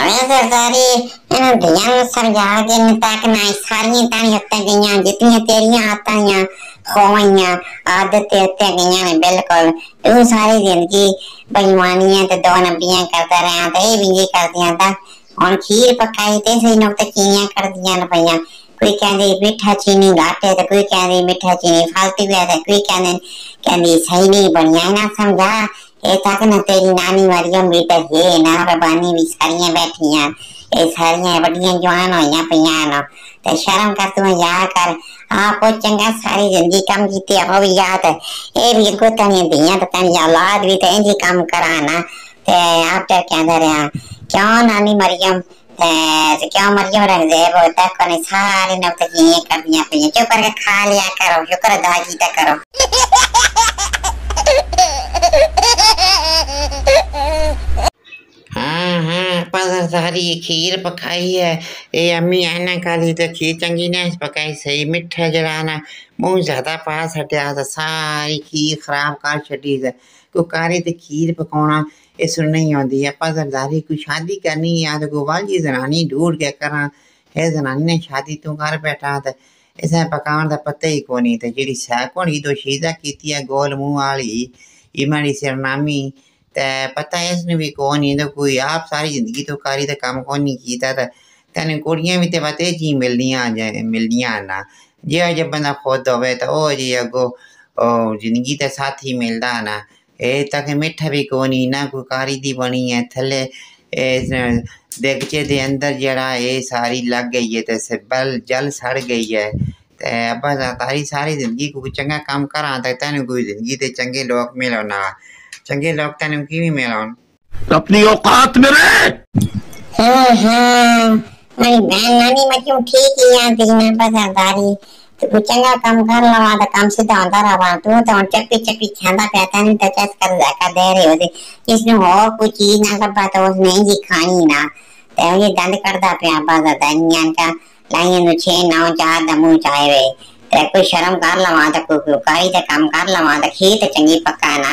ಬೇಜರ್ದಾರಿ ಏನೋ ಧ್ಯಾನ ಸರ್ ಯಾವ್ದೇ ತಾಕನ ಸಾರಿಯ ತಾನಿ ಹೊತ್ತಾಗಿಯ ಜಿತ್ನಿಯ ತೇರಿಯ ಆತಾಯ خوائیاں عادت تے گئیاں نے بالکل تو ساری زندگی بےمانیاں تے دو نبیاں کرتا رہا تے اے بھی یہ کر دیاں تا ہن کھیر پکائی تے صحیح نقطہ کینیاں کر دیاں نے پیاں کوئی کہندے میٹھا چینی گھٹ ہے تے کوئی کہندے میٹھا چینی فالتو ہے تے کوئی کہندے کہندے صحیح نہیں بنیا نہ سمجھا ਇਤਾਕ ਨਾ ਤੇਰੀ ਨਾਨੀ ਮਰੀਆ ਮੀਟਾ ਹੈ ਨਾ ਰਬਾਨੀ ਵੀ ਸਾਰੀਆਂ ਬੈਠੀਆਂ ਇਹ ਸਾਰੀਆਂ ਵੱਡੀਆਂ ਜਵਾਨ ਹੋਈਆਂ ਪਈਆਂ ਨਾ ਤੇ ਸ਼ਰਮ ਕਰ ਤੂੰ ਯਾ ਕਰ ਆਪੋ ਚੰਗਾ ਸਾਰੀ ਜ਼ਿੰਦਗੀ ਕੰਮ ਕੀਤੀ ਆ ਹੋ ਵੀ ਯਾਦ ਹੈ ਇਹ ਵੀ ਕੋ ਤਾਂ ਨਹੀਂ ਦੀਆਂ ਤਾਂ ਤਾਂ ਔਲਾਦ ਵੀ ਤੇ ਇੰਜੀ ਕੰਮ ਕਰਾਣਾ ਤੇ ਆਪ ਤੇ ਕਹਿੰਦੇ ਰਿਆ ਕਿਉਂ ਨਾਨੀ ਮਰੀਆਮ ਤੇ ਕਿਉਂ ਮਰੀਆਮ ਰਹਦੇ ਬੋਤਾ ਕੋਨੇ ਸਾਰੇ ਨਾ ਤੇ ਇਹ ਕਰਨੀਆਂ ਪਈਆਂ ਚੁੱਪ ਕਰਕੇ ਖਾ ਲਿਆ ਕਰੋ ਸ਼ੁਕਰ ਦਾਜੀ ਤੇ ਕਰੋ ساری کھیر پکائی ہے اے امی اہنا کالی تو کھیر چنگی نے پکائی صحیح مٹھا جڑانا منہ زیادہ پاس ہٹیا تو ساری کھیر خراب کر چڑی ہے کوئی کاری تو کھیر پکونا یہ سن نہیں آتی اپا زرداری کوئی شادی کرنی ہے تو کوئی والی زنانی ڈھونڈ کے کراں ہے زنانی نے شادی تو گھر بیٹھا تو اسیں پکاؤن کا پتہ ہی کونی تو جیڑی سیک ہونی تو شیزہ کیتی ہے گول منہ والی یہ سرنامی تے پتہ اس نے بھی کون ہی تو کوئی آپ ساری زندگی تو کاری تے کم کون نہیں کیتا تے تین کڑیاں بھی تے پتہ جی ملدیاں جے ملدیاں نا جے جے بنا خود ہوے تے او جی اگو زندگی تے ساتھ ہی ملدا نا اے تک میٹھا بھی کون ہی، نہ کوئی کاری دی بنی ہے۔ تھلے اس دیگچے دے اندر جڑا اے ساری لگ گئی ہے تے بل جل سڑ گئی ہے۔ تے ابا ساری زندگی کو چنگا کام کراں تے تین کوئی زندگی تے چنگے لوگ ملو نا سنگے لاک تانم کیوی میلان اپنی اوقات میں رہے ہاں ہاں میری نانی مچوں ٹھیک ہی تیری میں چنگا کم کر لوا کم سیدھا رہا۔ تو تو چپی چپی کھاندا پیتا نہیں تو چس کر دے رہے ہو دے نے چیز نہ لبا تو اس نے کھانی یہ دند کا لائیں نو چھے نو چار چاہے وے کوئی شرم کر لوا کوئی کاری کم کر لوا چنگی پکا نا۔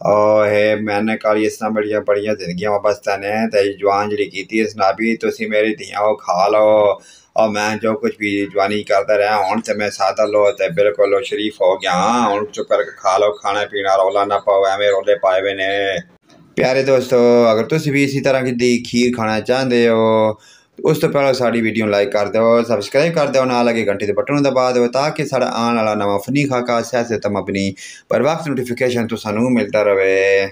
ہے، میں نے کہا، اس طرح بڑی بڑی زندگیاں واپس تنے تے جوان جڑی کیتی اس نا بھی، تسی میری دھیاں ہو کھا لو۔ اور میں جو کچھ بھی جوانی کرتا رہا ہوں تے میں سادہ لو، تے بالکل او شریف ہو گیا۔ ہاں ہوں چپ کر کے کھا لو، کھانا پینا رولا نہ پاؤ، ایویں رولے پائے ہوئے نے۔ پیارے دوستو، اگر تسی بھی اسی طرح کی کھیر کھانا چاہندے ہو ਉਸ ਤੋਂ ਪਹਿਲਾਂ ਸਾਡੀ ਵੀਡੀਓ ਨੂੰ ਲਾਈਕ ਕਰ ਦਿਓ ਸਬਸਕ੍ਰਾਈਬ ਕਰ ਦਿਓ, ਨਾਲ ਲੱਗੇ ਘੰਟੀ ਦੇ ਬਟਨ ਨੂੰ ਦਬਾ ਦਿਓ ਤਾਂ ਕਿ ਸਾਡਾ ਆਉਣ ਵਾਲਾ ਨਵਾਂ ਫਨੀ ਖਾਕਾ ਸਿਆਸਤ ਤਮ ਪਰ ਵਕਤ ਨੋਟੀਫਿਕੇਸ਼ਨ ਤੋਂ ਸਾਨੂੰ ਮਿਲਦਾ ਰਹੇ।